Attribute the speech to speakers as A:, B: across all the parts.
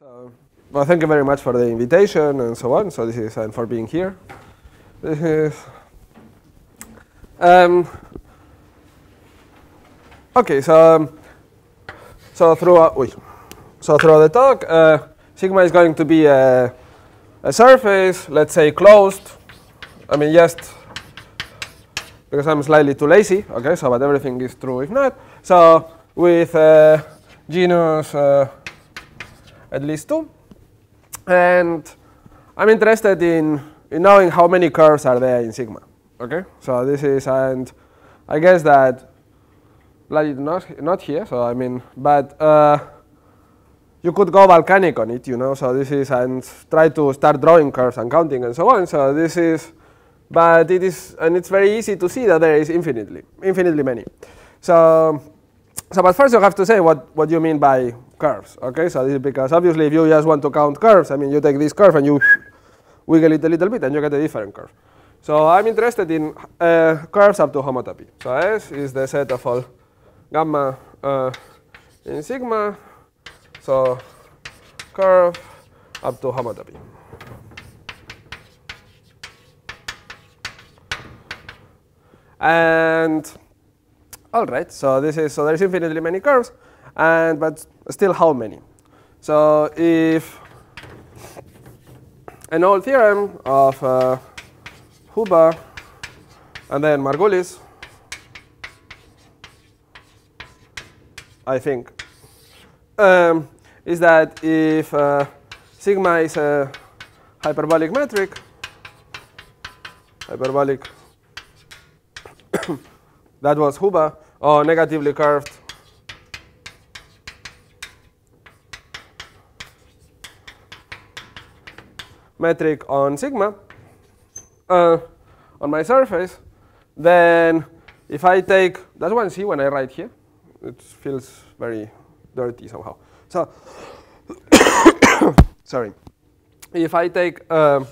A: So, well, thank you very much for the invitation and so on. So this is and for being here. This is um, okay. So um, so throughout so throughout the talk, uh, sigma is going to be a, a surface, let's say closed. I mean just because I'm slightly too lazy. Okay, so but everything is true if not. So with uh, genus. Uh, at least two. And I'm interested in, in knowing how many curves are there in sigma. Okay, so this is, and I guess that bloody not not here. So I mean, but uh, you could go volcanic on it, you know. So this is and try to start drawing curves and counting and so on. So this is, but it is, and it's very easy to see that there is infinitely, infinitely many. So, so but first you have to say what what you mean by curves. Okay, so this is because obviously if you just want to count curves, I mean you take this curve and you wiggle it a little bit and you get a different curve. So I'm interested in uh, curves up to homotopy. So S is the set of all gamma uh, in sigma. So curve up to homotopy. And all right, so this is so there's infinitely many curves, and but still how many? So if an old theorem of uh, Huber and then Margulis, I think, um, is that if uh, sigma is a hyperbolic metric, hyperbolic, that was Huber, or negatively curved metric on sigma uh, on my surface, then if I take, that's one see when I write here. It feels very dirty somehow. So, sorry. If I take, uh,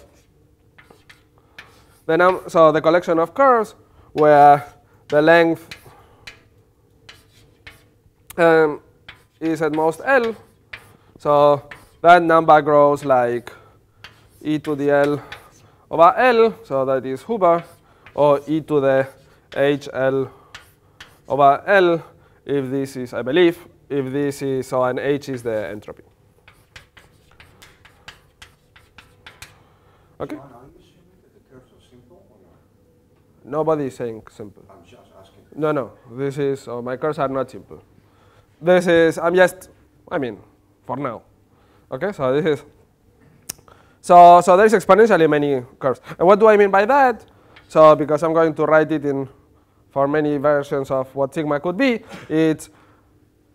A: then I'm, so the collection of curves where the length um, is at most L, so that number grows like e to the L over L, so that is Huber, or e to the HL over L, if this is, I believe, if this is, so an H is the entropy. Okay? Nobody is saying simple.
B: I'm just asking.
A: No, no, this is, oh, my curves are not simple. This is, I'm just, I mean, for now. Okay, so this is, so, so there's exponentially many curves. And what do I mean by that? So because I'm going to write it in for many versions of what sigma could be, it's,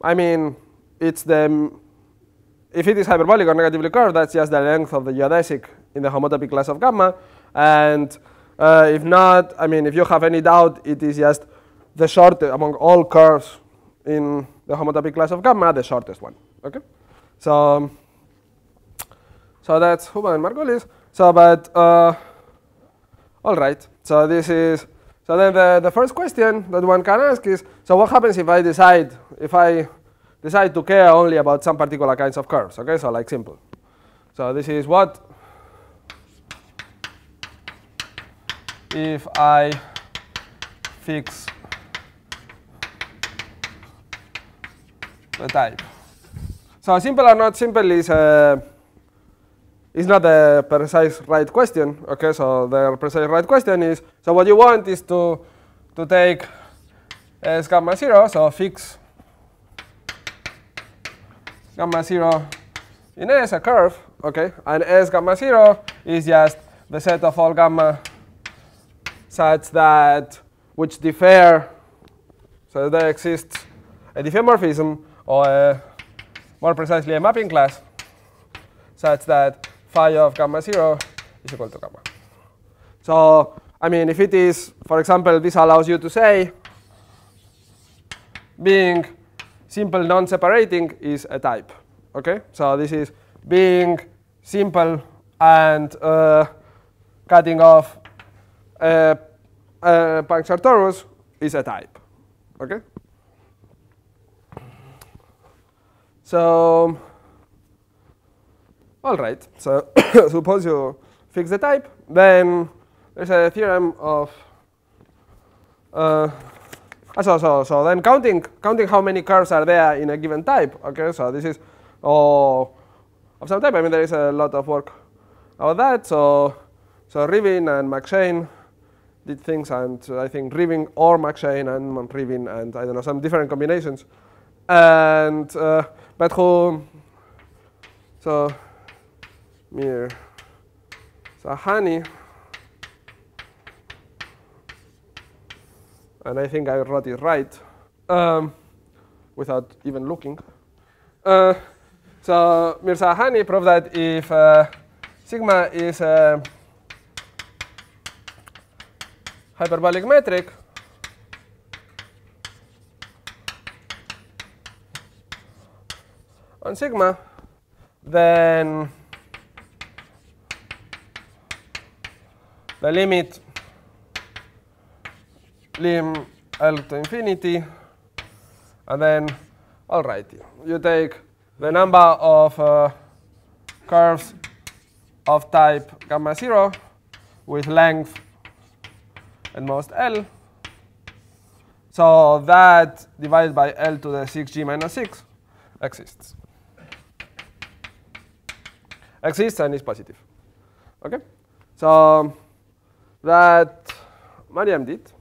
A: I mean, it's the, if it is hyperbolic or negatively curved, that's just the length of the geodesic in the homotopy class of gamma. And uh, if not, I mean, if you have any doubt, it is just the shortest, among all curves in the homotopy class of gamma, the shortest one. Okay? So, so that's Huber and Margulis. So, but uh, all right. So this is so then the, the first question that one can ask is so what happens if I decide if I decide to care only about some particular kinds of curves? Okay, so like simple. So this is what if I fix the type. So simple or not simple is uh, is not the precise right question. Okay, so the precise right question is so what you want is to to take s gamma zero, so fix gamma zero in S a curve, okay, and S gamma zero is just the set of all gamma such that which differ, so there exists a diffeomorphism or a, more precisely a mapping class such that phi of gamma 0 is equal to gamma. So, I mean, if it is, for example, this allows you to say being simple non-separating is a type. Okay, so this is being simple and uh, cutting off uh, uh, a, a puncture torus is a type. Okay. All right, so suppose you fix the type, then there's a theorem of, uh, so, so, so then counting, counting how many curves are there in a given type, okay, so this is oh, of some type, I mean there is a lot of work about that, so, so Rivin and McShane did things, and I think Rivin or McShane and Rivin and I don't know, some different combinations. And, uh, but who, so, Mir. Sahani, and I think I wrote it right. Um, without even looking. Uh, so Mirzakhani proved that if uh, sigma is a hyperbolic metric, on sigma, then the limit lim L to infinity, and then, all right, you take the number of uh, curves of type gamma 0 with length at most L. So that divided by L to the 6g minus 6 exists. Exists and is positive. Okay? So that Maryam did.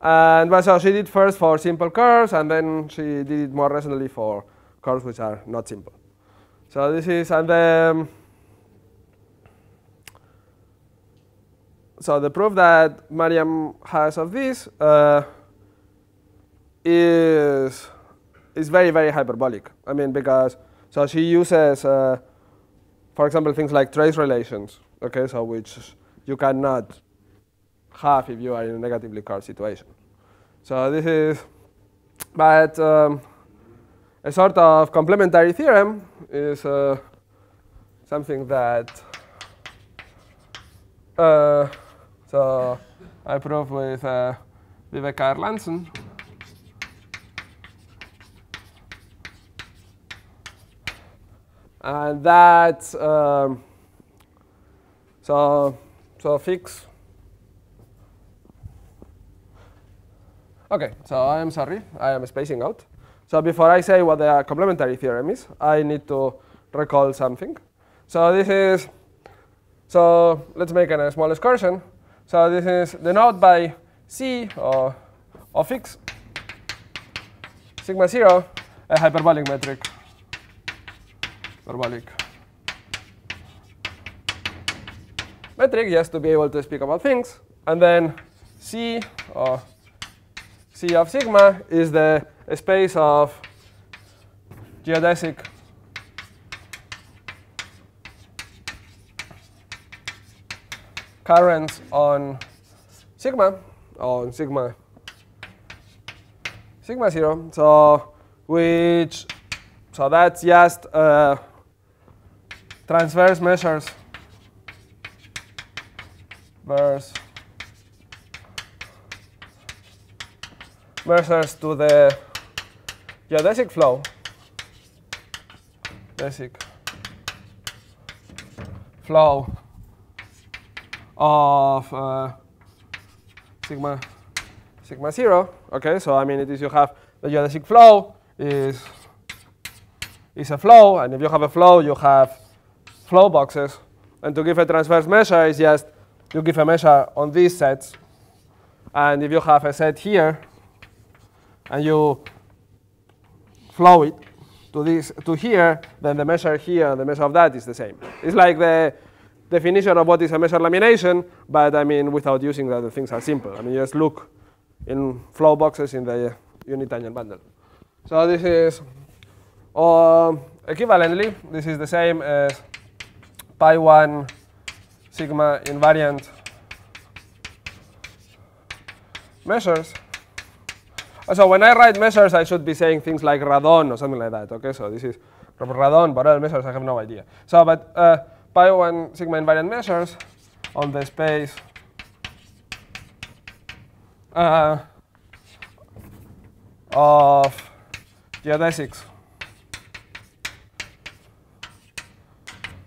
A: And so she did first for simple curves, and then she did it more recently for curves which are not simple. So this is, and then, so the proof that Maryam has of this uh, is, is very, very hyperbolic. I mean, because, so she uses, uh, for example, things like trace relations, okay, so which you cannot have if you are in a negatively curved situation. So this is, but um, a sort of complementary theorem is uh, something that, uh, so I prove with uh, Viveka Erlandsson. And that, um, so, so fix Okay, so I am sorry, I am spacing out. So before I say what the complementary theorem is, I need to recall something. So this is, so let's make a small excursion. So this is the denoted by C or of x sigma 0, a hyperbolic metric. Hyperbolic metric, just to be able to speak about things. And then C or C of sigma is the space of geodesic currents on sigma, on sigma sigma 0. So which, so that's just uh, transverse measures. Versus measures to the geodesic flow, basic flow of uh, sigma sigma zero. Okay, so I mean it is you have the geodesic flow is is a flow, and if you have a flow, you have flow boxes. And to give a transverse measure is just you give a measure on these sets. And if you have a set here, and you flow it to this to here, then the measure here the measure of that is the same. It's like the definition of what is a measure lamination, but I mean without using that, the things are simple. I mean, you just look in flow boxes in the unit tangent bundle. So this is uh, equivalently, this is the same as pi 1 sigma invariant measures. So when I write measures, I should be saying things like radon or something like that. Okay, so this is radon, Borel measures. I have no idea. So, but uh, pi one sigma invariant measures on the space uh, of geodesics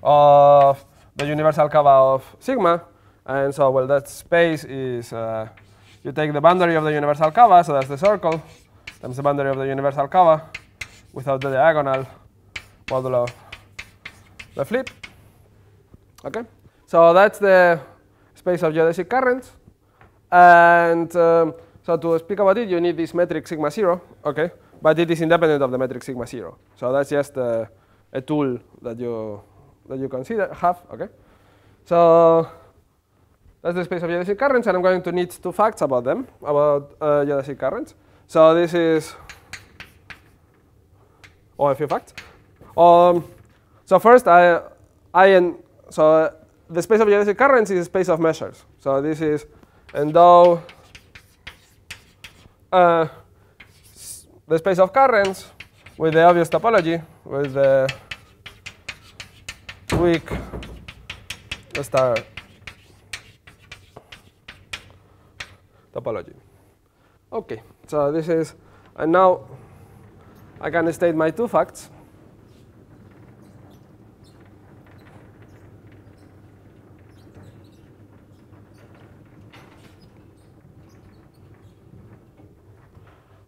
A: of the universal cover of sigma. And so, well, that space is, uh, you take the boundary of the universal cover, so that's the circle, times the boundary of the universal cover without the diagonal modulo the flip. Okay, so that's the space of geodesic currents. And um, so to speak about it, you need this metric sigma zero. Okay, but it is independent of the metric sigma zero. So that's just uh, a tool that you that you consider have. Okay, so that's the space of geodesic currents, and I'm going to need two facts about them about uh, geodesic currents. So this is or a few facts. Um, so first, I, I and so the space of geodesic currents is a space of measures. So this is endowed uh, the space of currents with the obvious topology, with the weak star topology. Okay, so this is, and now I can state my two facts.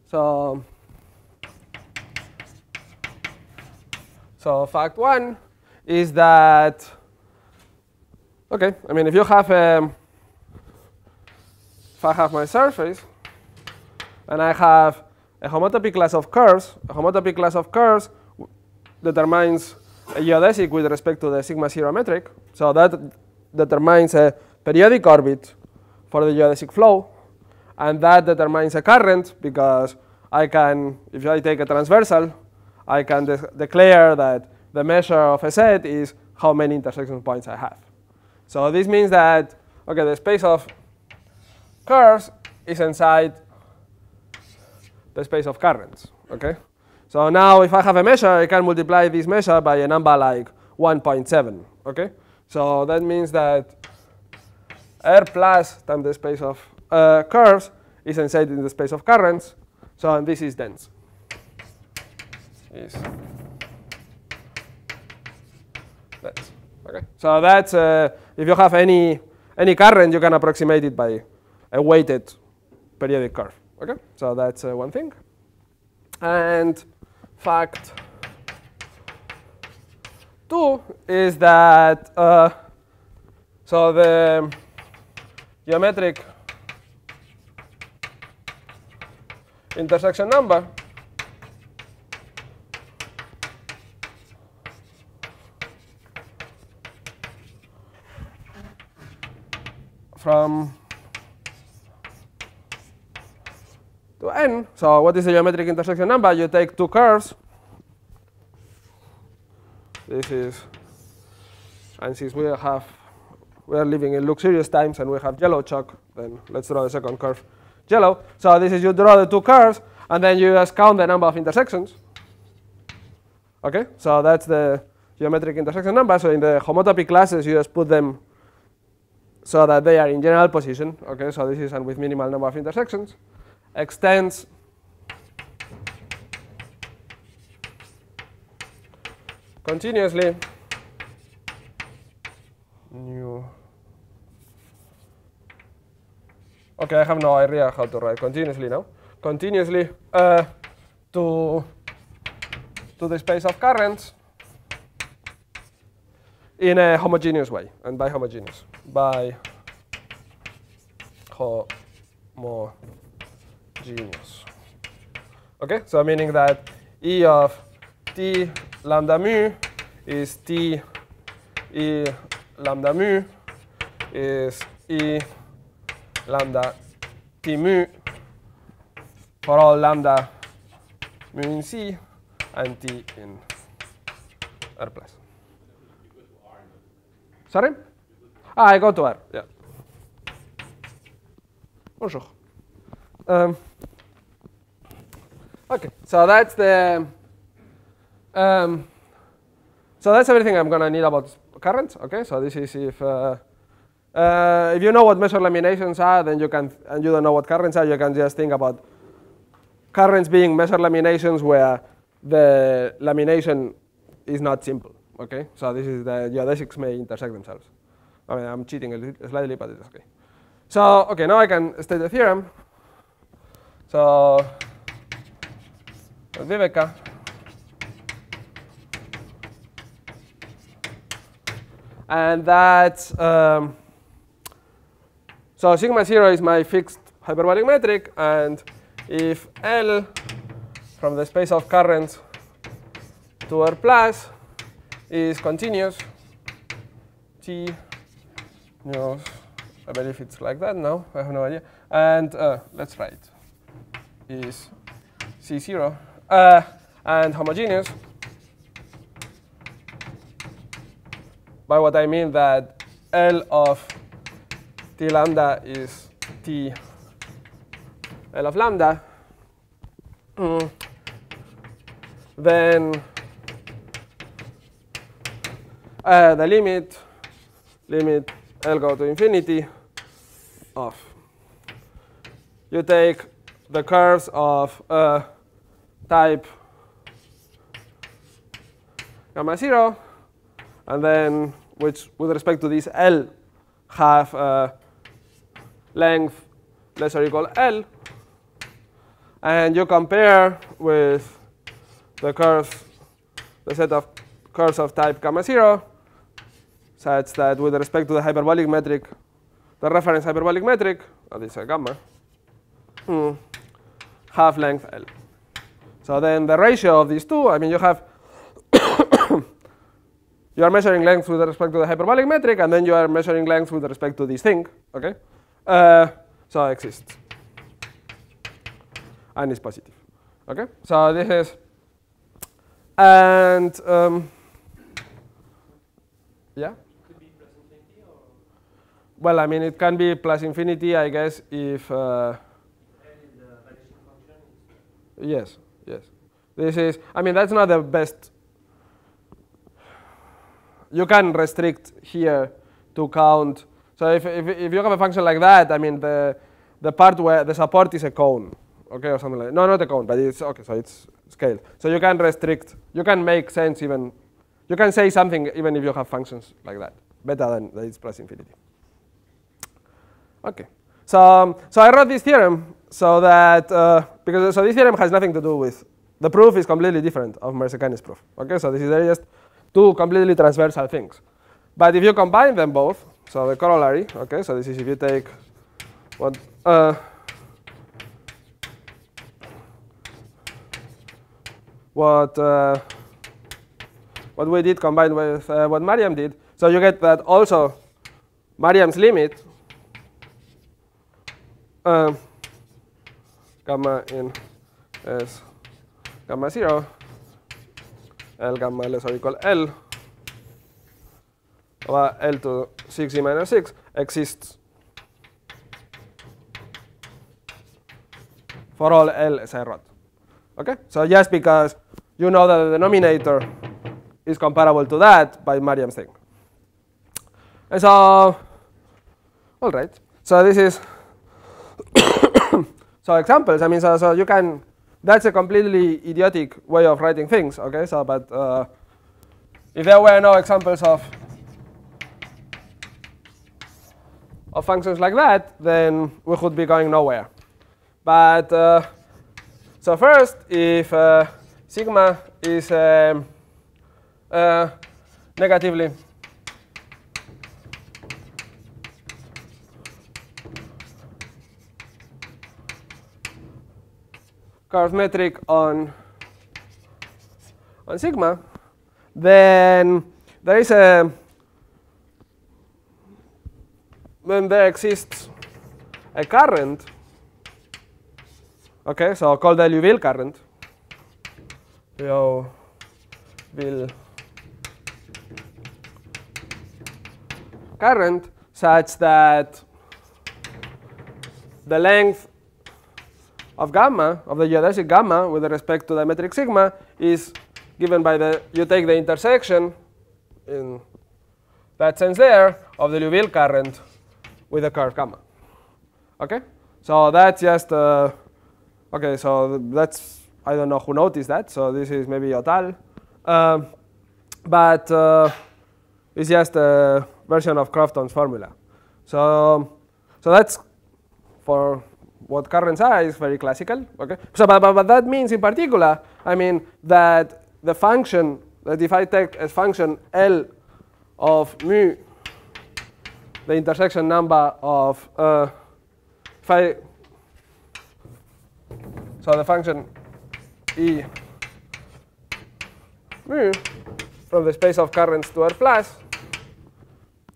A: So, so fact one is that, okay, I mean, if you have, a, um, if I have my surface, and I have a homotopy class of curves, a homotopy class of curves determines a geodesic with respect to the sigma zero metric. So that determines a periodic orbit for the geodesic flow and that determines a current because I can, if I take a transversal, I can de declare that the measure of a set is how many intersection points I have. So this means that, okay, the space of curves is inside the space of currents, okay? So now if I have a measure, I can multiply this measure by a number like 1.7, okay? So that means that R plus times the space of uh, curves is inside in the space of currents. So this is dense. Is dense. Okay. So that's uh, if you have any any current, you can approximate it by a weighted periodic curve. Okay. So that's uh, one thing. And fact two is that uh, so the geometric intersection number from to n. So what is the geometric intersection number? You take two curves. This is, and since we have, we are living in luxurious times and we have yellow chalk, then let's draw the second curve yellow. So this is you draw the two curves, and then you just count the number of intersections. Okay, so that's the geometric intersection number. So in the homotopy classes, you just put them so that they are in general position. Okay, so this is and with minimal number of intersections. Extends continuously. New Okay, I have no idea how to write continuously now. Continuously uh, to, to the space of currents in a homogeneous way. And by homogeneous, by homogeneous. Okay, so meaning that E of T lambda mu is T E lambda mu is E lambda t mu for all lambda mu in C and t in R plus. Sorry? Ah, I go to R, yeah. Bonjour. Um, okay, so that's the, um, so that's everything I'm going to need about currents. Okay, so this is if uh, uh, if you know what measure laminations are, then you can, and you don't know what currents are, you can just think about currents being measure laminations where the lamination is not simple. Okay, so this is the geodesics may intersect themselves. I mean, I'm cheating a little, slightly, but it's okay. So okay, now I can state the theorem. So Viveka. And that's um, so sigma zero is my fixed hyperbolic metric, and if L from the space of currents to R plus is continuous, T, know, I believe it's like that now, I have no idea. And uh, let's write is C0 uh, and homogeneous. By what I mean that L of T lambda is T L of lambda. Mm. Then uh, the limit, limit L go to infinity of, you take the curves of uh, type gamma 0, and then which with respect to this L have uh, length less or equal L, and you compare with the curves, the set of curves of type gamma 0, such that with respect to the hyperbolic metric, the reference hyperbolic metric, this is a gamma, hmm, have length L. So then the ratio of these two, I mean, you have you are measuring length with respect to the hyperbolic metric, and then you are measuring length with respect to this thing. Okay, uh, so it exists, and it's positive. Okay, so this is, and um, yeah. Well, I mean, it can be plus infinity, I guess, if. Uh, yes, yes. This is, I mean, that's not the best. You can restrict here to count. So if, if, if you have a function like that, I mean, the, the part where the support is a cone, okay, or something like No, not a cone, but it's, okay, so it's scaled. So you can restrict, you can make sense even, you can say something even if you have functions like that, better than that it's plus infinity. Okay. So, um, so I wrote this theorem so that, uh, because so this theorem has nothing to do with, the proof is completely different of Mirzakhani's proof. Okay, so this is just two completely transversal things. But if you combine them both, so the corollary, okay, so this is if you take what, uh, what, uh, what we did combined with uh, what Maryam did, so you get that also Maryam's limit uh, gamma in is gamma 0, L gamma less or equal L, L to 6e minus 6 exists. For all L as I wrote. Okay, so just because you know that the denominator is comparable to that by Maryam's thing. And so, all right, so this is so examples, I mean, so, so you can, that's a completely idiotic way of writing things, okay? So, but uh, if there were no examples of of functions like that, then we would be going nowhere. But uh, so first, if uh, sigma is um, uh, negatively curve metric on on sigma, then there is a then there exists a current. Okay, so called the Liouville current. Liouville current such that the length of gamma, of the geodesic gamma with respect to the metric sigma is given by the, you take the intersection in that sense there of the Liouville current with the curve gamma. Okay? So that's just, uh, okay, so that's, I don't know who noticed that, so this is maybe Otal. Um, but uh, it's just a version of Crofton's formula. So, so that's for what currents are is very classical. Okay. So, but, but, but that means in particular, I mean that the function that if I take a function L of mu, the intersection number of uh, if I so the function E mu from the space of currents to R plus.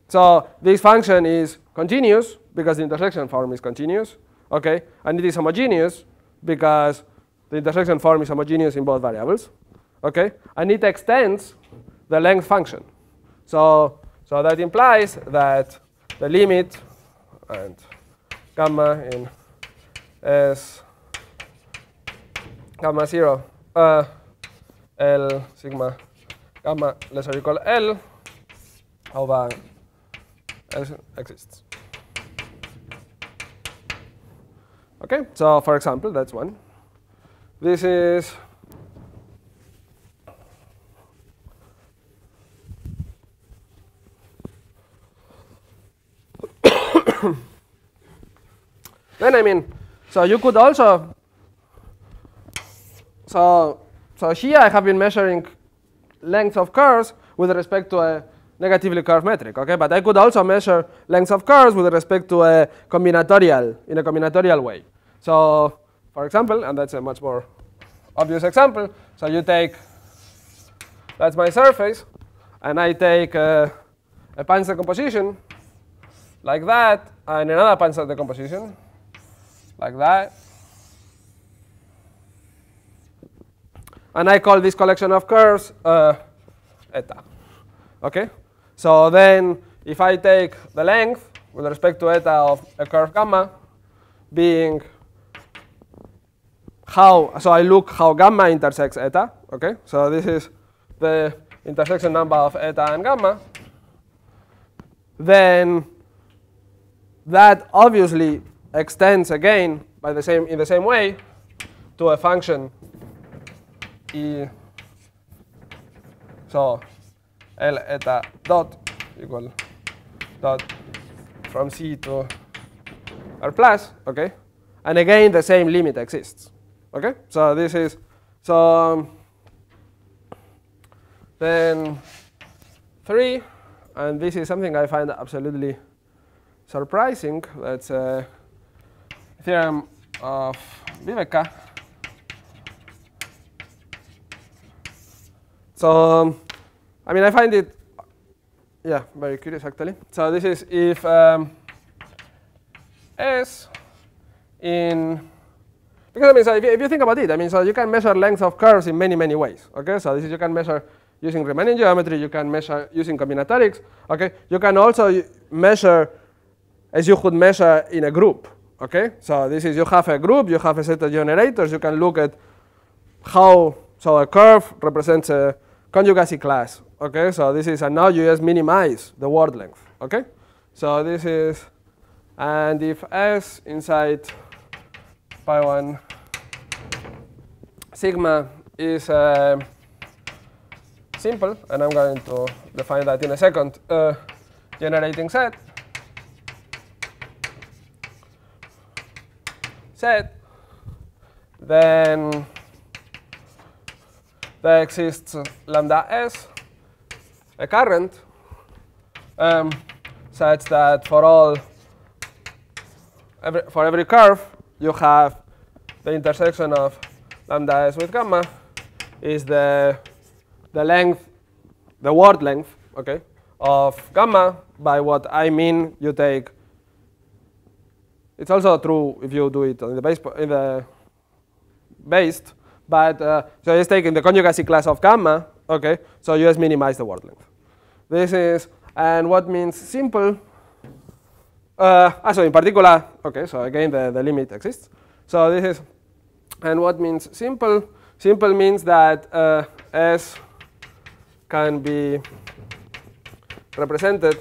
A: So this function is continuous because the intersection form is continuous, okay, and it is homogeneous because the intersection form is homogeneous in both variables, okay, and it extends the length function. So so that implies that the limit and gamma in S gamma 0 uh, L sigma gamma less or equal L over L exists. Okay, so for example, that's one. This is then I mean, so you could also, so, so here I have been measuring length of curves with respect to a negatively curved metric, okay? But I could also measure lengths of curves with respect to a combinatorial, in a combinatorial way. So, for example, and that's a much more obvious example, so you take, that's my surface, and I take a, a pants decomposition like that, and another pants decomposition like that. And I call this collection of curves uh, eta. Okay? So then if I take the length with respect to eta of a curve gamma being how, so I look how gamma intersects eta, okay? So this is the intersection number of eta and gamma. Then that obviously extends again by the same in the same way to a function e so L eta dot equal dot from C to R plus, okay? And again, the same limit exists, okay? So this is, so um, then three, and this is something I find absolutely surprising. That's a theorem of Viveka. So, um, I mean, I find it, yeah, very curious actually. So this is if um, S in, because I mean, so if you, if you think about it, I mean, so you can measure length of curves in many, many ways. Okay, so this is you can measure using Riemannian geometry, you can measure using combinatorics. Okay, you can also measure as you could measure in a group. Okay, so this is you have a group, you have a set of generators, you can look at how so a curve represents a conjugacy class. Okay, so this is, and now you just minimize the word length. Okay, so this is, and if S inside pi 1 sigma is uh, simple, and I'm going to define that in a second, uh, generating set, set, then there exists lambda s, a current, um, such that for all every, for every curve you have the intersection of lambda s with gamma is the the length, the word length, okay, of gamma. By what I mean, you take. It's also true if you do it in the base in the based but uh, so just taking the conjugacy class of gamma, okay, so you just minimize the word length. This is, and what means simple, uh, ah, so in particular, okay, so again the, the limit exists. So this is, and what means simple? Simple means that uh, S can be represented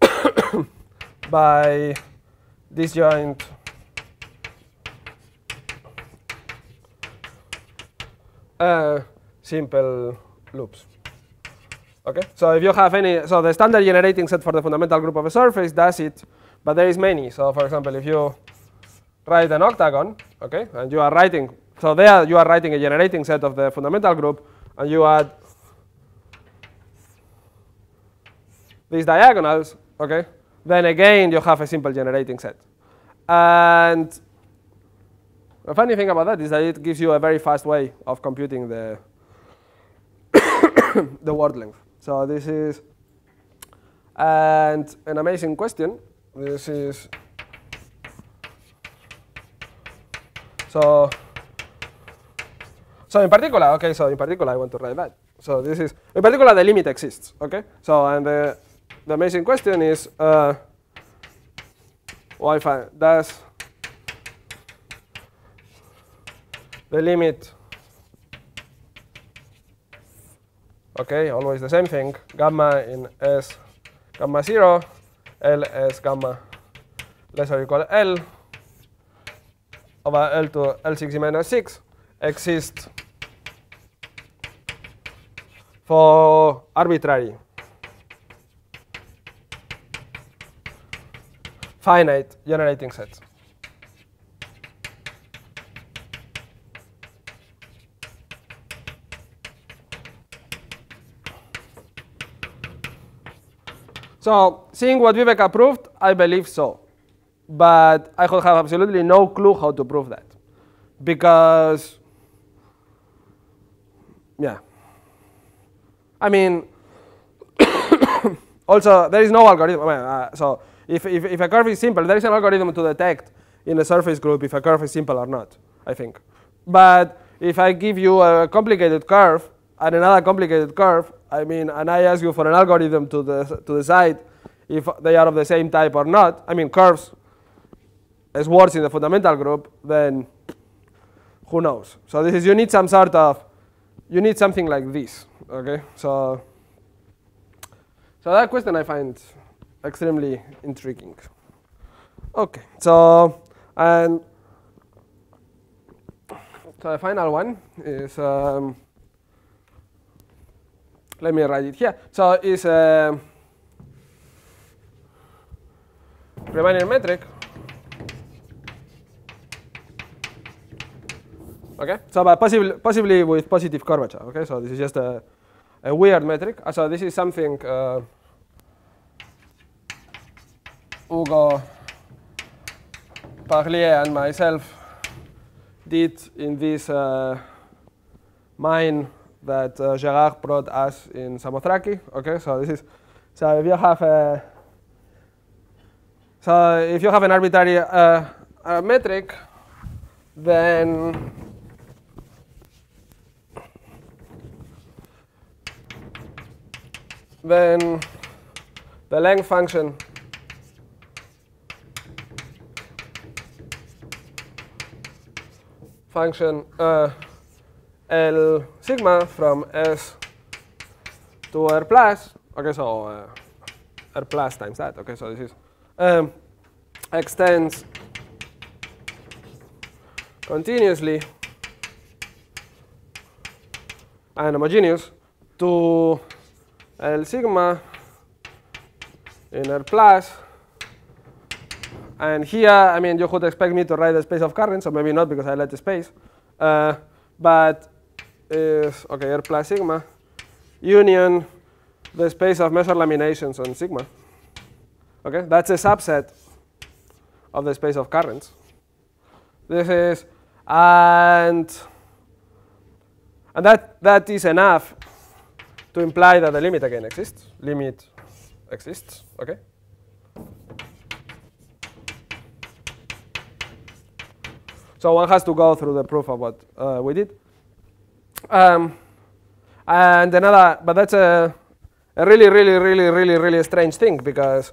A: by disjoint uh, simple loops. Okay, so if you have any, so the standard generating set for the fundamental group of a surface does it, but there is many. So for example, if you write an octagon, okay, and you are writing, so there you are writing a generating set of the fundamental group, and you add these diagonals, okay, then again you have a simple generating set. And the funny thing about that is that it gives you a very fast way of computing the, the word length. So this is, and an amazing question. This is, so, so in particular, okay, so in particular I want to write that. So this is, in particular the limit exists, okay? So, and the, the amazing question is, uh, Wi-Fi, does the limit okay, always the same thing, gamma in S gamma 0, L S gamma. Less or equal L over L to L6 minus 6 exists for arbitrary. Finite generating sets. So seeing what Vivek proved, I believe so. But I have absolutely no clue how to prove that. Because, yeah. I mean, also, there is no algorithm. Uh, so if, if, if a curve is simple, there is an algorithm to detect in a surface group if a curve is simple or not, I think. But if I give you a complicated curve and another complicated curve, I mean, and I ask you for an algorithm to, the, to decide if they are of the same type or not, I mean, curves as words in the fundamental group, then who knows? So this is, you need some sort of, you need something like this, okay? So, so that question I find extremely intriguing. Okay, so, and so the final one is, um, let me write it here. So it's a Riemannian metric. Okay, so possibly, possibly with positive curvature. Okay, so this is just a, a weird metric. Uh, so this is something uh, Ugo Parlier and myself did in this uh, mine that uh, Gerard brought us in Samothraki. Okay, so this is so if you have a so if you have an arbitrary uh, uh, metric, then then the length function function uh, L sigma from S to R plus. Okay, so uh, R plus times that. Okay, so this is um, extends continuously and homogeneous to L sigma in R plus. And here, I mean, you could expect me to write the space of currents, so maybe not because I let the space. Uh, but is, okay, R plus sigma, union the space of measured laminations on sigma. Okay, that's a subset of the space of currents. This is, and, and that, that is enough to imply that the limit again exists. Limit exists, okay? So one has to go through the proof of what uh, we did. Um, and another, but that's a, a really, really, really, really, really strange thing because,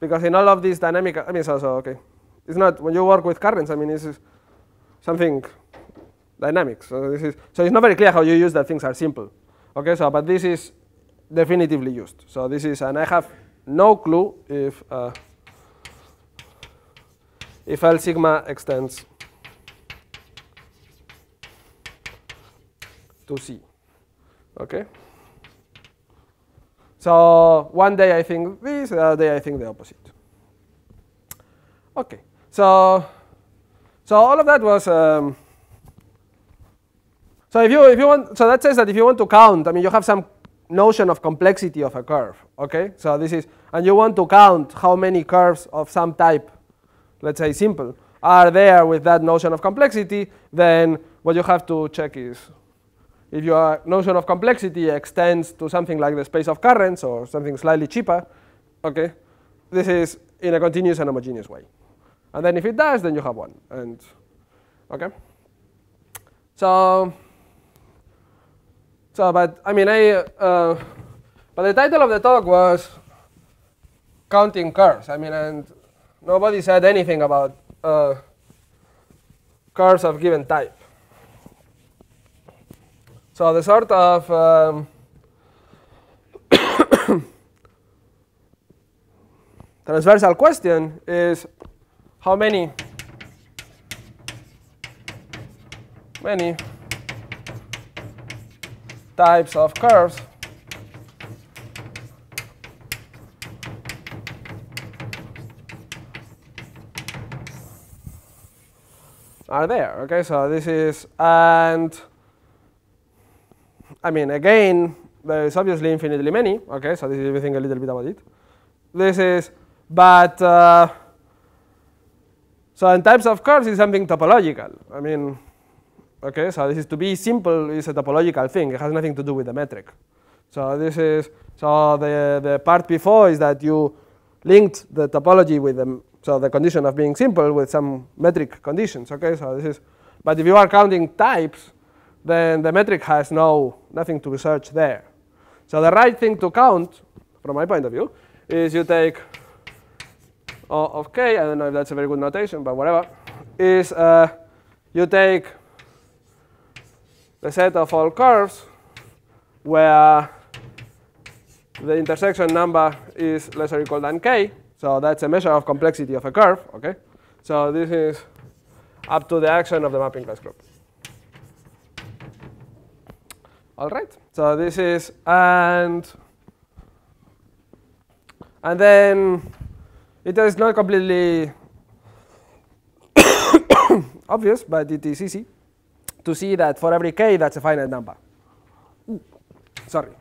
A: because in all of these dynamic, I mean, so, so okay, it's not when you work with currents. I mean, this is something dynamic. So this is so it's not very clear how you use that things are simple. Okay, so but this is definitively used. So this is, and I have no clue if uh, if L sigma extends to C. Okay. So one day I think this, the other day I think the opposite. Okay. So so all of that was. Um, so if you if you want, so that says that if you want to count, I mean, you have some notion of complexity of a curve. Okay. So this is, and you want to count how many curves of some type, let's say simple, are there with that notion of complexity. Then what you have to check is if your notion of complexity extends to something like the space of currents or something slightly cheaper, okay, this is in a continuous and homogeneous way. And then if it does, then you have one. And okay. So so, but I mean, I uh, but the title of the talk was counting curves. I mean, and nobody said anything about uh, curves of given type. So the sort of um, transversal question is how many many types of curves are there. Okay, so this is and I mean, again, there is obviously infinitely many. Okay, so this is everything a little bit about it. This is, but uh, so in types of curves is something topological. I mean, okay, so this is to be simple is a topological thing. It has nothing to do with the metric. So this is so the the part before is that you linked the topology with the so the condition of being simple with some metric conditions. Okay, so this is, but if you are counting types, then the metric has no nothing to research there. So the right thing to count, from my point of view, is you take O of k, I don't know if that's a very good notation, but whatever, is uh, you take the set of all curves where the intersection number is less or equal than k. So that's a measure of complexity of a curve. Okay. So this is up to the action of the mapping class group. All right. So this is and and then it is not completely obvious, but it is easy to see that for every k, that's a finite number. Sorry.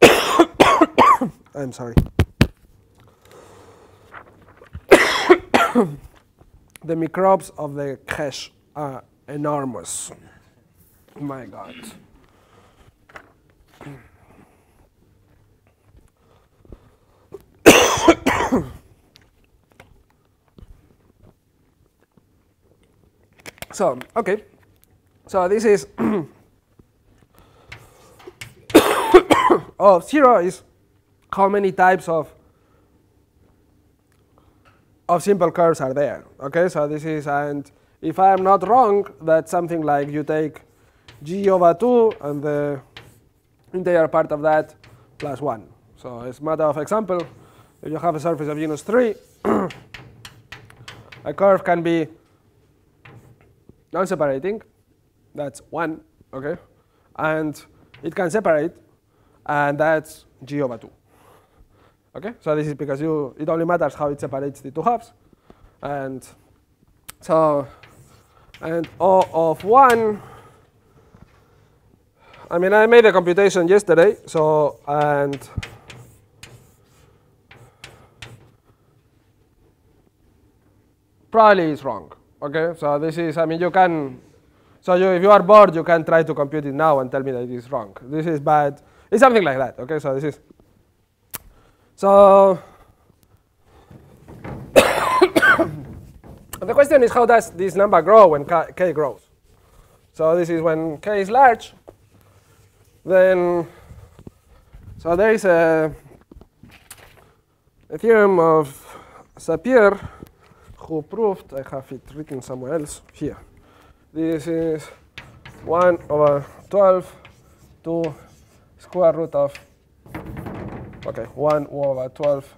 A: I'm sorry. the microbes of the cache are enormous. My God. so, okay. So this is oh, zero is how many types of of simple curves are there. Okay, so this is, and if I am not wrong, that's something like you take g over 2 and the entire part of that plus 1. So as a matter of example, if you have a surface of genus 3, a curve can be non-separating, that's 1, okay? And it can separate, and that's g over 2. Okay, so this is because you it only matters how it separates the two halves, and so and O of one. I mean, I made a computation yesterday, so and probably it's wrong. Okay, so this is I mean you can so you, if you are bored, you can try to compute it now and tell me that it is wrong. This is bad. It's something like that. Okay, so this is so the question is how does this number grow when k grows? So this is when k is large, then so there is a, a theorem of Sapir who proved, I have it written somewhere else, here. This is 1 over 12 to square root of okay, 1 over 12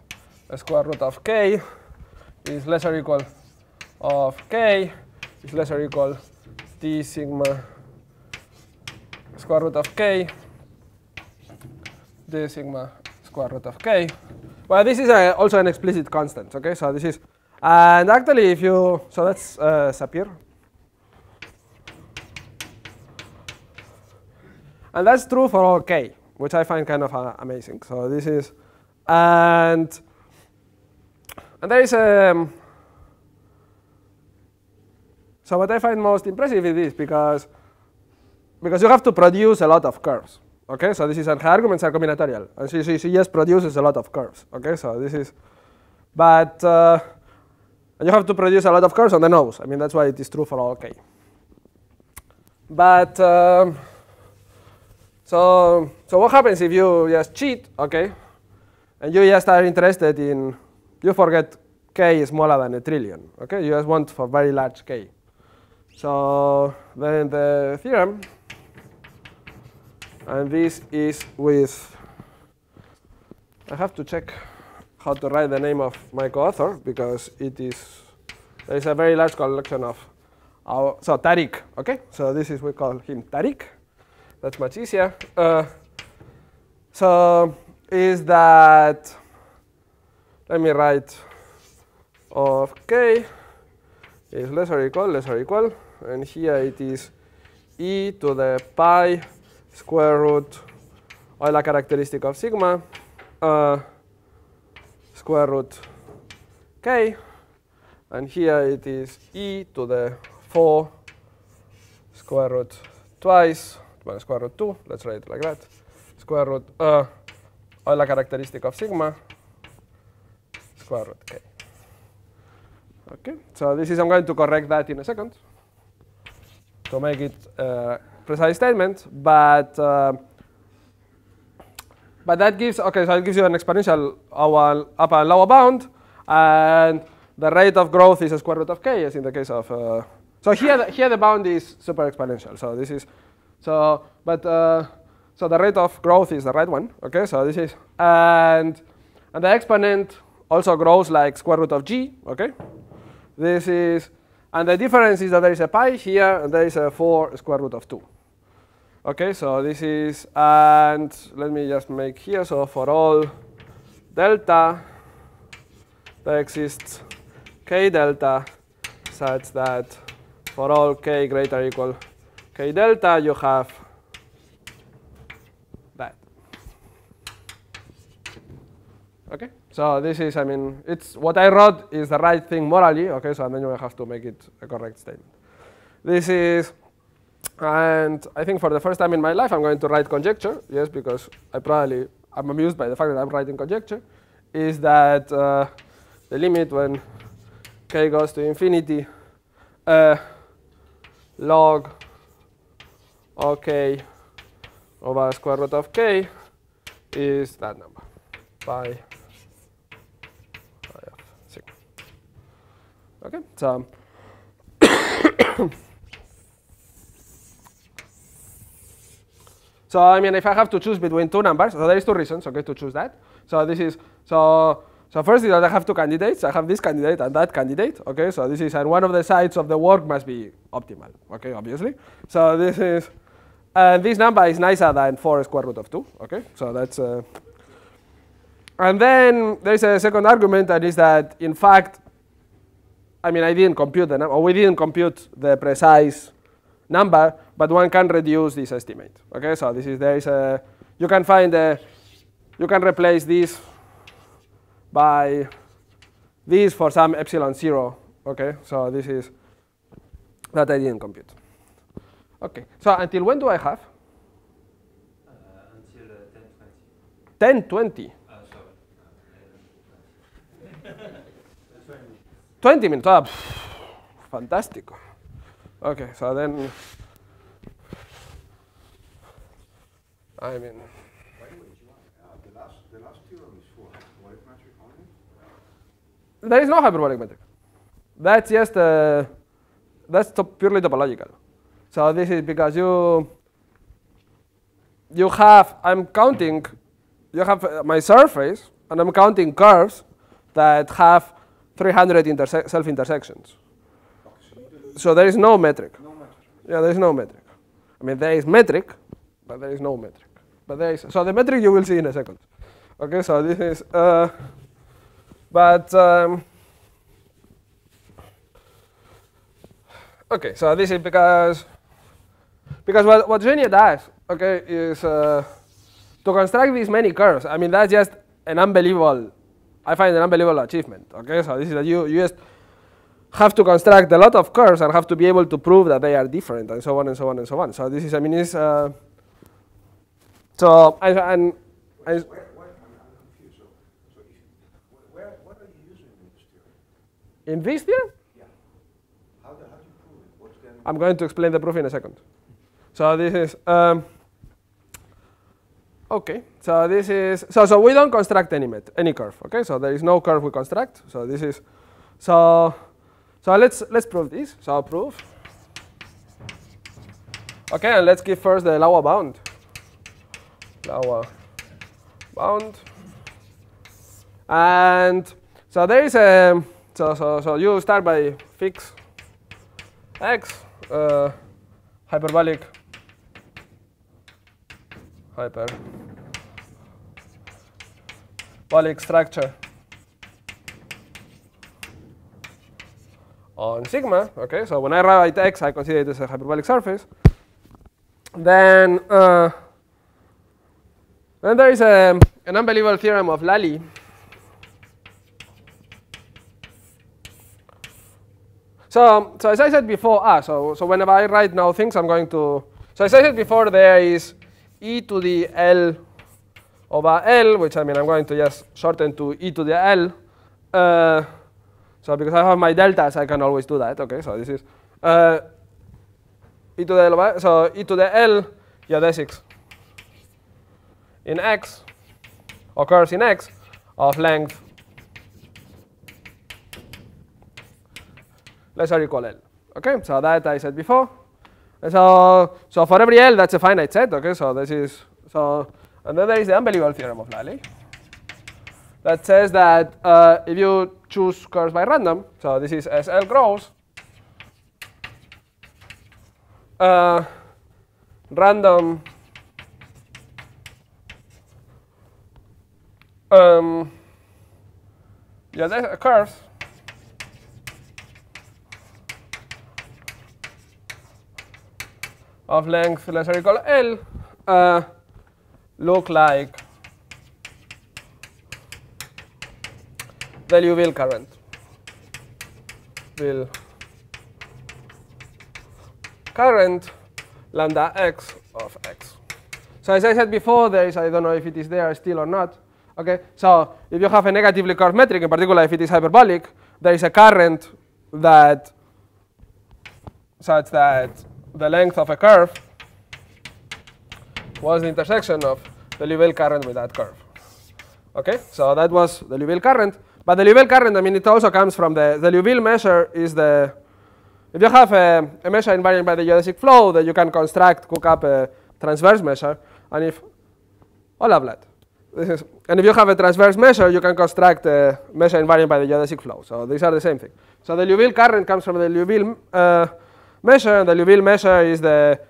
A: square root of k is less or equal of k is less or equal t sigma square root of k d sigma square root of k. Well, this is a, also an explicit constant, okay? So this is, and actually if you, so that's uh, Sapir. And that's true for all k, which I find kind of uh, amazing. So this is, and, and there is a, um, so what I find most impressive is this because, because you have to produce a lot of curves. Okay, so this is an arguments are combinatorial, and just produces a lot of curves. Okay, so this is, but uh, you have to produce a lot of curves on the nose. I mean, that's why it is true for all k. But um, so so what happens if you just cheat? Okay, and you just are interested in you forget k is smaller than a trillion. Okay, you just want for very large k. So then the theorem and this is with, I have to check how to write the name of my co-author because it is, there is a very large collection of, our, so Tarik, okay? So this is, we call him Tarik. That's much easier. Uh, so is that, let me write of k is less or equal, less or equal, and here it is e to the pi square root Euler characteristic of sigma uh, square root k, and here it is e to the 4 square root twice minus square root 2, let's write it like that, square root uh, Euler characteristic of sigma square root k. Okay, so this is, I'm going to correct that in a second to make it uh, precise statement, but uh, but that gives okay, so it gives you an exponential upper and lower bound, and the rate of growth is a square root of k, as in the case of. Uh, so here, the, here the bound is super exponential. So this is so, but uh, so the rate of growth is the right one. Okay, so this is and and the exponent also grows like square root of g. Okay, this is and the difference is that there is a pi here and there is a 4 square root of 2. Okay, so this is, and let me just make here, so for all delta, there exists k delta such that for all k greater equal k delta, you have that. Okay, so this is, I mean, it's what I wrote is the right thing morally. Okay, so then you have to make it a correct statement. This is and I think for the first time in my life, I'm going to write conjecture, yes, because I probably, I'm amused by the fact that I'm writing conjecture, is that uh, the limit when k goes to infinity, uh, log ok over square root of k is that number, pi, pi of sigma. Okay, so So I mean, if I have to choose between two numbers, so there is two reasons, okay, to choose that. So this is, so, so first is that I have two candidates. I have this candidate and that candidate, okay, so this is, and one of the sides of the work must be optimal, okay, obviously. So this is, and this number is nicer than 4 square root of 2, okay, so that's, uh, and then there's a second argument that is that, in fact, I mean, I didn't compute the number, or we didn't compute the precise number, but one can reduce this estimate. Okay, so this is there is a you can find a you can replace this by this for some epsilon zero. Okay, so this is that I didn't compute. Okay, so until when do I have?
B: Uh, until uh, 1020.
A: 10, 20.
B: Uh, sorry. Uh,
A: 20 minutes. Ah, fantastic. Okay, so then, I mean, there is no hyperbolic metric. That's just, uh, that's purely topological. So this is because you, you have, I'm counting, you have uh, my surface, and I'm counting curves that have 300 interse self-intersections. So there is no metric.
C: No metric.
A: Yeah, there is no metric. I mean, there is metric, but there is no metric. But there is, so the metric you will see in a second. Okay, so this is, uh, but, um, okay, so this is because, because what, what Jenya does, okay, is uh, to construct these many curves. I mean, that's just an unbelievable, I find an unbelievable achievement. Okay, so this is that you, you just have to construct a lot of curves and have to be able to prove that they are different and so on and so on and so on. So this is, I mean, is uh, so and, and, and
C: Where, where, I'm, I'm confused. So, so where, what are you using in this theory?
A: in this theorem,
C: Yeah. How, do, how do you prove it?
A: I'm going to explain the proof in a second. So this is um, okay. So this is so so we don't construct any met any curve. Okay, so there is no curve we construct. So this is so so let's let's prove this. So I'll prove. Okay, and let's give first the lower bound. Lower bound. And so there is a so so so you start by fix x uh, hyperbolic hyper hyperbolic structure on sigma. Okay, so when I write x, I consider it as a hyperbolic surface. Then uh, then there is a, an unbelievable theorem of Lalley. So, so as I said before, ah, so, so whenever I write now things, I'm going to, so as I said before, there is e to the L over L, which I mean I'm going to just shorten to e to the L. Uh, so because I have my deltas, I can always do that. Okay, so this is uh, e to the L so e to the L geodesics in X occurs in X of length lesser equal L. Okay, so that I said before. And so, so for every L, that's a finite set. Okay, so this is so, and then there is the unbelievable theorem of Lalley that says that uh, if you choose curves by random, so this is SL grows, uh, random um, yeah, there's curves of length lesser or equal L uh, look like the Liouville current. Will current lambda x of x. So as I said before, there is, I don't know if it is there still or not. Okay, so if you have a negatively curved metric, in particular if it is hyperbolic, there is a current that such that the length of a curve was the intersection of the Liouville current with that curve. Okay, so that was the Liouville current. But the Liouville current, I mean, it also comes from the, the Liouville measure is the, if you have a, a measure invariant by the geodesic flow, then you can construct, cook up a transverse measure. And if, all of that. Is, and if you have a transverse measure, you can construct a measure invariant by the geodesic flow. So these are the same thing. So the Liouville current comes from the Liouville uh, measure, and the Liouville measure is the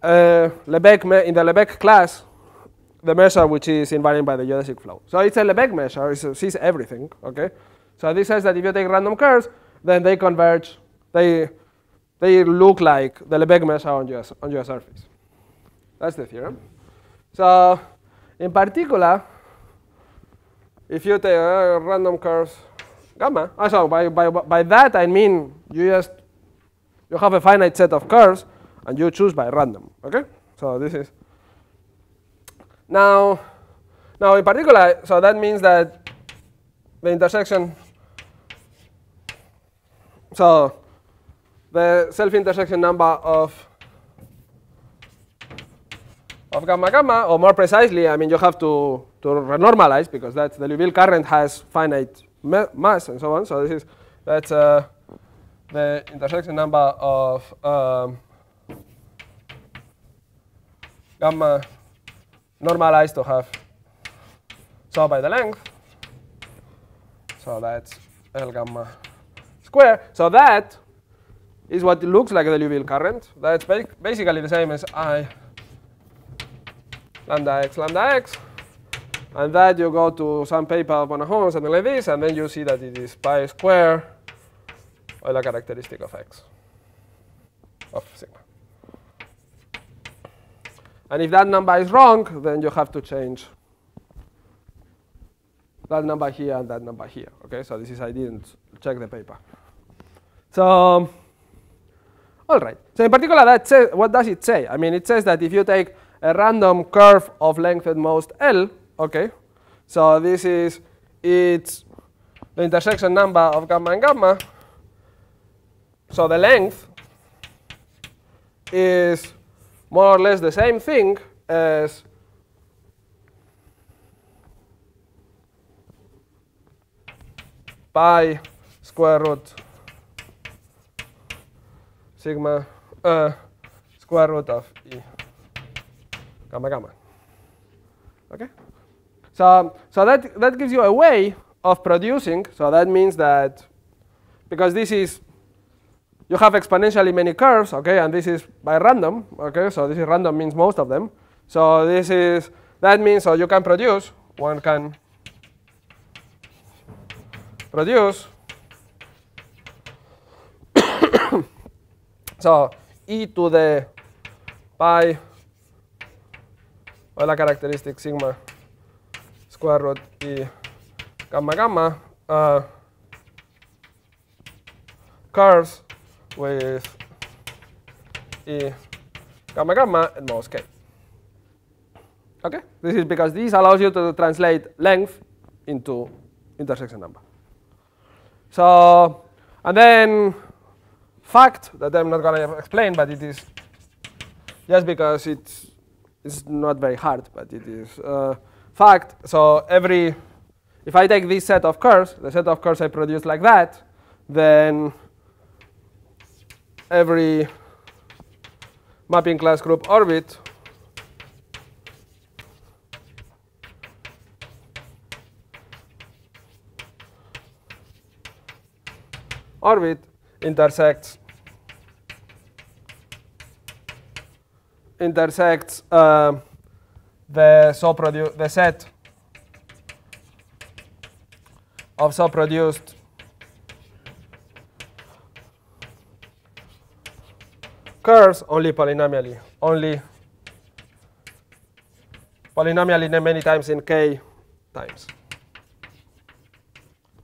A: uh, Lebesgue in the Lebesgue class, the measure which is invariant by the geodesic flow. So it's a Lebesgue measure, it sees everything, okay? So this says that if you take random curves, then they converge, they, they look like the Lebesgue measure on your, on your surface. That's the theorem. So in particular, if you take uh, random curves gamma, ah, so by, by, by that I mean you just you have a finite set of curves and you choose by random. Okay, so this is now now in particular. So that means that the intersection. So the self-intersection number of of gamma gamma, or more precisely, I mean you have to to renormalize because that's the Liouville current has finite mass and so on. So this is that's uh, the intersection number of um, gamma normalized to have so by the length. So that's L gamma square. So that is what looks like the Liouville current. That's ba basically the same as I lambda x, lambda x, and that you go to some paper Bonahon, something like this, and then you see that it is pi square Euler characteristic of x, of sigma. And if that number is wrong, then you have to change that number here and that number here. Okay, so this is I didn't check the paper. So, all right. So in particular, that what does it say? I mean, it says that if you take a random curve of length at most L, okay, so this is it's the intersection number of gamma and gamma. So the length is more or less the same thing as pi square root sigma uh, square root of e gamma gamma. Okay? So, so that, that gives you a way of producing. So that means that because this is, you have exponentially many curves, okay, and this is by random, okay, so this is random means most of them. So this is, that means so you can produce, one can produce so e to the pi Euler characteristic sigma square root e gamma gamma uh, curves with e gamma gamma and most k. Okay, this is because this allows you to translate length into intersection number. So, and then fact that I'm not going to explain, but it is just because it's, it's not very hard, but it is uh, fact. So every, if I take this set of curves, the set of curves I produce like that, then every mapping class group orbit. Orbit intersects intersects uh, the so the set of so produced curves only polynomially, only polynomially many times in k times.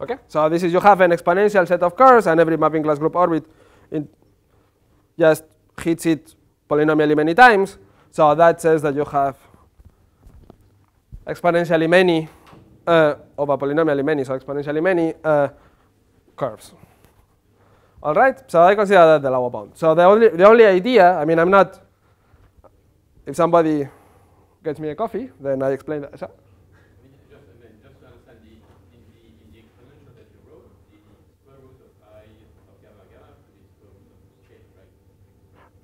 A: Okay, so this is you have an exponential set of curves, and every mapping class group orbit just hits it polynomially many times. So that says that you have exponentially many uh, over polynomially many, so exponentially many uh, curves. All right, so I consider that the lower bound. So the only the only idea, I mean, I'm not. If somebody gets me a coffee, then I explain that. So,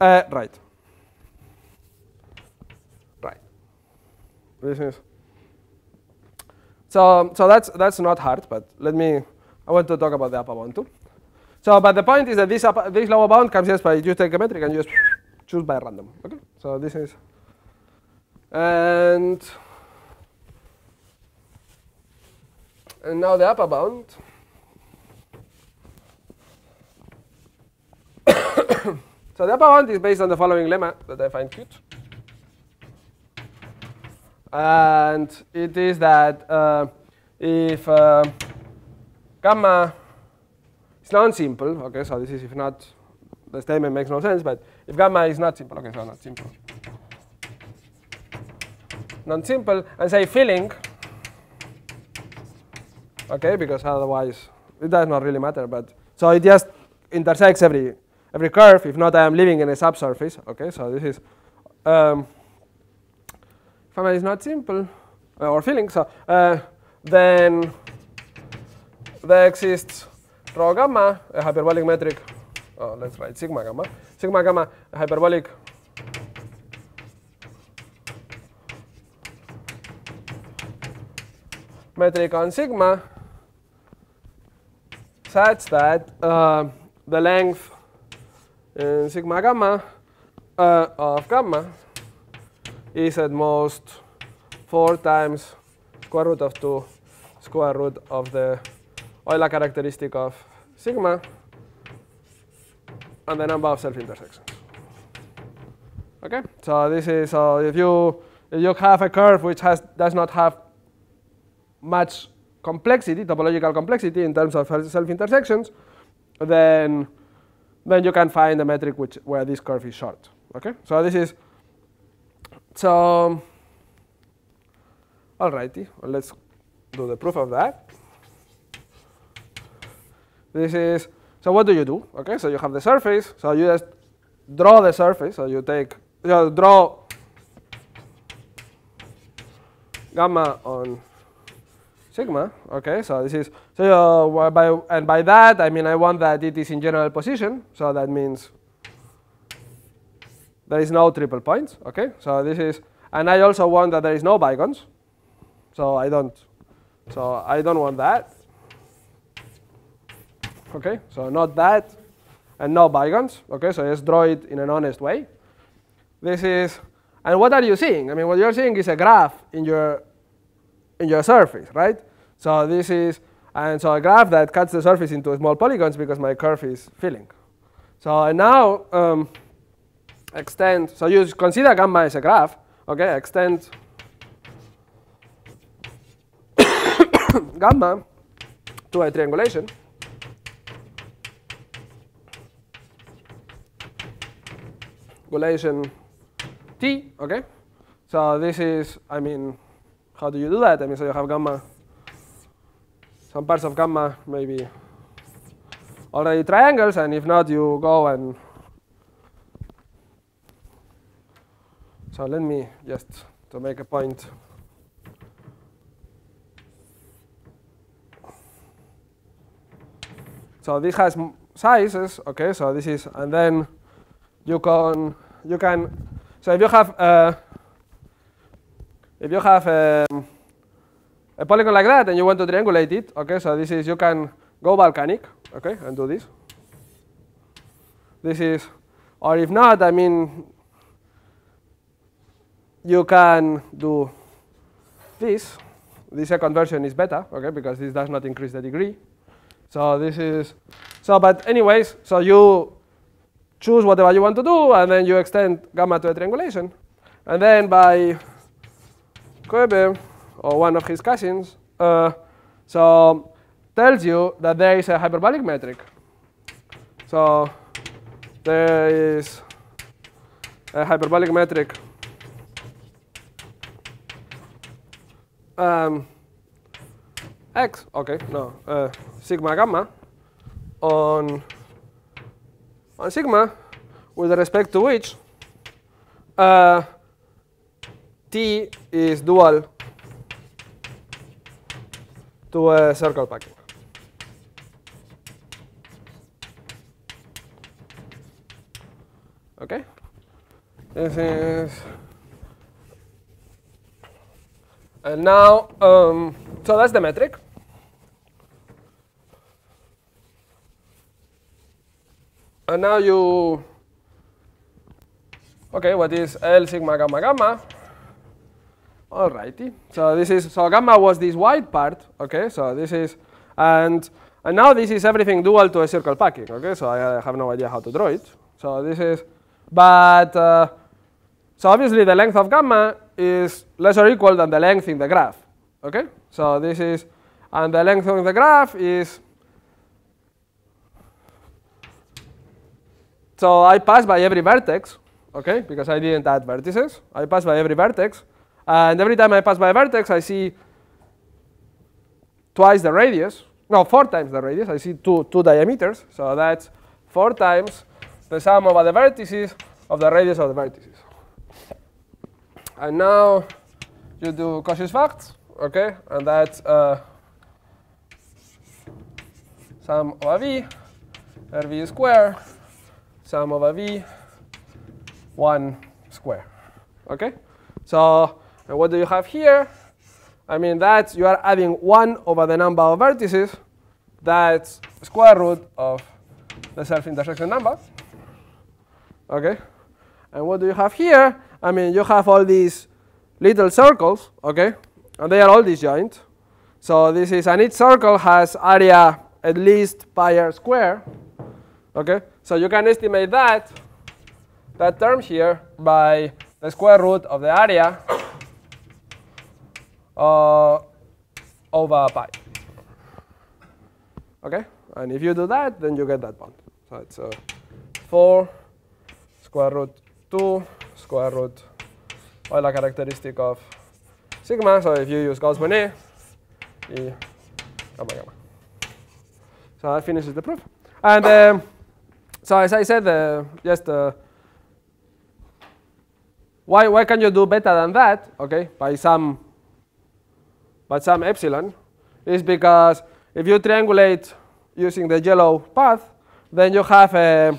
A: Uh, right. Right. This is so so that's that's not hard, but let me I want to talk about the upper bound too. So but the point is that this upper, this lower bound comes just by you take a metric and you just choose by random. Okay? So this is and and now the upper bound So the upper bound is based on the following lemma that I find cute. And it is that uh, if uh, gamma is non-simple, okay, so this is if not, the statement makes no sense, but if gamma is not simple, okay, so not simple, non-simple, and say filling, okay, because otherwise it does not really matter, but so it just intersects every every curve. If not, I am living in a subsurface. Okay, so this is um, family is not simple uh, or filling. So uh, then there exists rho gamma, a hyperbolic metric. Oh, let's write sigma gamma. Sigma gamma, a hyperbolic metric on sigma such that uh, the length in sigma gamma uh, of gamma is at most 4 times square root of 2 square root of the Euler characteristic of sigma and the number of self-intersections. Okay, so this is so if you if you have a curve which has does not have much complexity, topological complexity in terms of self-intersections, then then you can find a metric which where this curve is short. Okay, so this is so alrighty. Well, let's do the proof of that. This is so. What do you do? Okay, so you have the surface. So you just draw the surface. So you take you draw gamma on sigma. Okay, so this is so uh, by and by that I mean I want that it is in general position. So that means there is no triple points. Okay, so this is and I also want that there is no bigons. So I don't. So I don't want that. Okay, so not that and no bigons. Okay, so just draw it in an honest way. This is, and what are you seeing? I mean, what you're seeing is a graph in your in your surface, right? So this is, and so a graph that cuts the surface into small polygons because my curve is filling. So and now um, extend, so you consider gamma as a graph, okay, extend gamma to a triangulation. Triangulation T, okay? So this is, I mean, how do you do that? I mean, so you have gamma, some parts of gamma maybe already triangles, and if not, you go and. So let me just to make a point. So this has sizes, okay? So this is, and then you can you can so if you have uh, if you have a polygon like that and you want to triangulate it, okay, so this is you can go volcanic, okay, and do this. This is, or if not, I mean, you can do this. This second version is better, okay, because this does not increase the degree. So this is, so but anyways, so you choose whatever you want to do, and then you extend gamma to a triangulation. And then by Koebe, or one of his cousins, uh, so tells you that there is a hyperbolic metric. So there is a hyperbolic metric um, x, okay, no, uh, sigma gamma on on sigma with respect to which uh, T is dual to a circle packing. Okay? This is, and now, um, so that's the metric. And now you, okay, what is L sigma gamma gamma? Alrighty. So this is, so gamma was this white part, okay, so this is, and, and now this is everything dual to a circle packing, okay, so I have no idea how to draw it. So this is, but, uh, so obviously the length of gamma is less or equal than the length in the graph, okay? So this is, and the length of the graph is So I pass by every vertex, okay, because I didn't add vertices. I pass by every vertex, and every time I pass by a vertex, I see twice the radius. No, four times the radius. I see two, two diameters, so that's four times the sum of the vertices of the radius of the vertices. And now you do Cauchy-Schwarz, okay, and that's uh, sum of v, rv square sum over v 1 square. Okay? So uh, what do you have here? I mean, that you are adding 1 over the number of vertices. That's square root of the self-intersection number. Okay? And what do you have here? I mean, you have all these little circles, okay, and they are all disjoint. So this is, and each circle has area at least pi r square, okay. So you can estimate that, that term here by the square root of the area uh, over pi. Okay, and if you do that, then you get that bound. So it's uh, 4 square root 2 square root Euler characteristic of sigma. So if you use Gauss-Bonnet, E gamma gamma. So that finishes the proof. And um, so as I said, uh, just uh, why why can you do better than that? Okay, by some by some epsilon, is because if you triangulate using the yellow path, then you have a,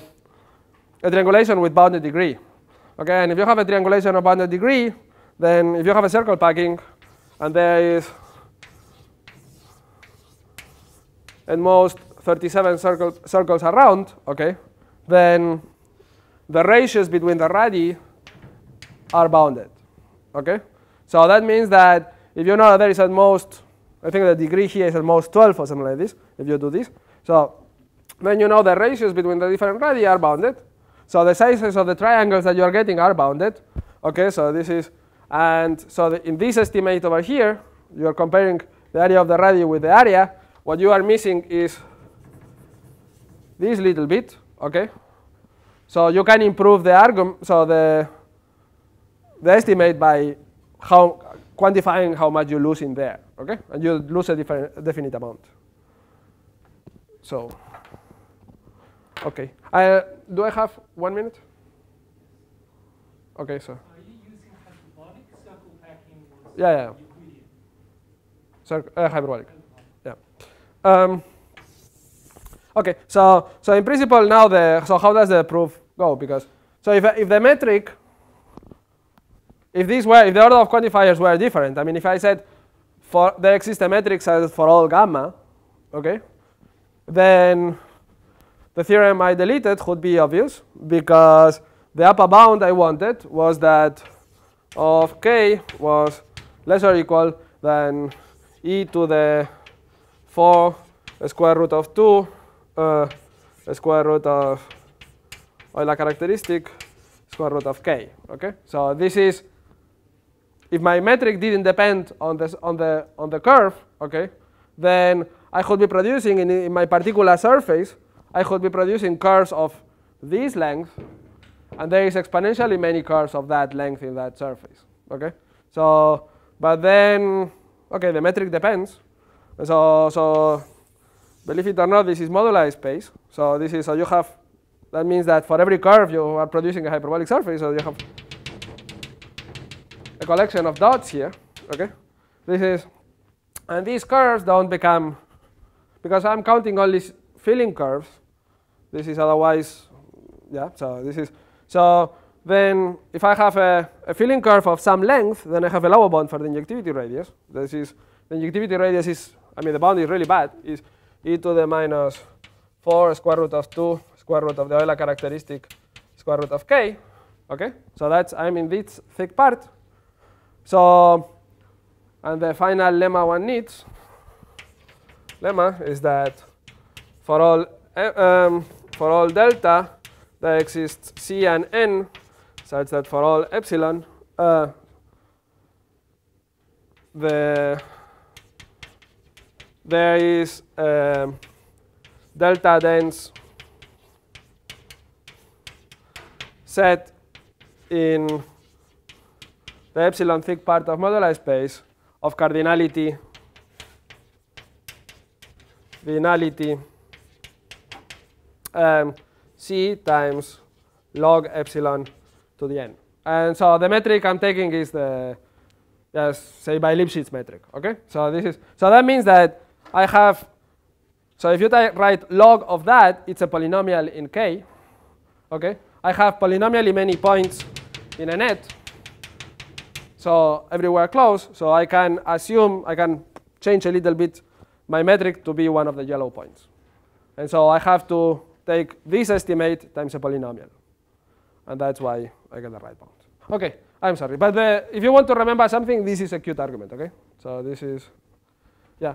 A: a triangulation with bounded degree. Okay, and if you have a triangulation of bounded degree, then if you have a circle packing, and there is at most 37 circle, circles around, okay, then the ratios between the radii are bounded. Okay, so that means that if you know that there is at most, I think the degree here is at most 12 or something like this. If you do this, so then you know the ratios between the different radii are bounded. So the sizes of the triangles that you are getting are bounded. Okay, so this is, and so the, in this estimate over here, you are comparing the area of the radii with the area. What you are missing is this little bit. Okay, so you can improve the argument, so the the estimate by how quantifying how much you lose in there. Okay, and you lose a different, definite amount. So. Okay. Uh, do I have one minute? Okay, so.
D: Are you using hyperbolic packing
A: Yeah, yeah. Cir uh, hyperbolic. Yeah. Um, okay. So so in principle now the so how does the proof go? Because so if if the metric if these were if the order of quantifiers were different, I mean if I said for there exists a metric size for all gamma, okay, then the theorem I deleted would be obvious because the upper bound I wanted was that of k was less or equal than e to the 4 square root of 2 uh, square root of Euler characteristic square root of k. Okay, so this is if my metric didn't depend on this on the on the curve. Okay, then I could be producing in, in my particular surface. I could be producing curves of this length, and there is exponentially many curves of that length in that surface. Okay, so but then okay, the metric depends. So so believe it or not, this is moduli space. So this is so you have that means that for every curve you are producing a hyperbolic surface. So you have a collection of dots here. Okay, this is and these curves don't become because I'm counting only filling curves. This is otherwise yeah. So this is so then if I have a, a filling curve of some length, then I have a lower bound for the injectivity radius. This is the injectivity radius is I mean the bound is really bad. Is e to the minus 4 square root of 2 square root of the Euler characteristic square root of k. Okay, so that's I'm in this thick part. So and the final lemma one needs lemma is that for all eh, um, for all delta there exists c and n such that for all epsilon uh, the there is um, delta dense set in the epsilon thick part of moduli space of cardinality cardinality um, c times log epsilon to the n. And so the metric I'm taking is the just say bi-Lipschitz metric. Okay, so this is so that means that I have so if you write log of that, it's a polynomial in k. Okay, I have polynomially many points in a net. So everywhere close, so I can assume I can change a little bit my metric to be one of the yellow points. And so I have to take this estimate times a polynomial. And that's why I get the right bound. Okay, I'm sorry, but the, if you want to remember something, this is a cute argument, okay? So this is, yeah.